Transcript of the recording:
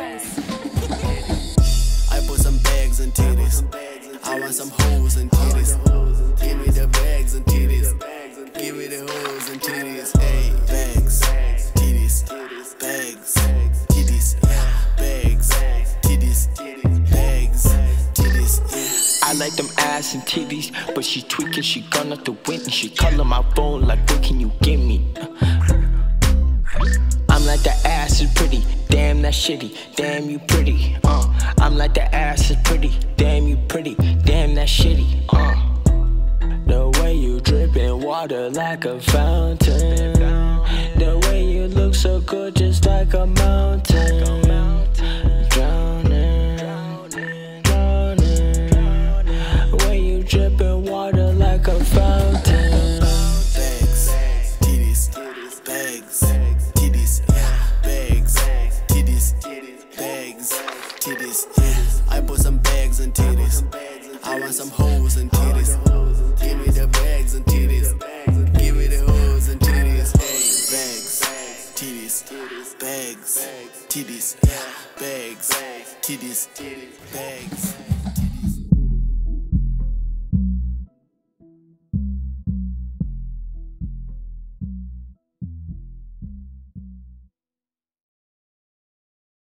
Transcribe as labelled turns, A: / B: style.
A: I put some bags and titties. I want some hoes and titties. Give me the bags and titties. Give me the hoes and titties. Hey, bags, titties, bags, titties, bags, titties, bags, titties.
B: I like them ass and titties, but she tweaking, she gone out the window. She calling my phone like, what can you give me? I'm like the ass is pretty, damn that shitty, damn you pretty. Uh, I'm like the ass is pretty, damn you pretty, damn that shitty. Uh, the way you dripping water like a fountain, the way you look so good just like a mountain.
A: titties, yeah. I put some bags and titties. I want some hoes and titties. Give me the bags and titties. Give me the hoes and titties. Hey, bags, titties, bags, titties, yeah. bags, titties, bags.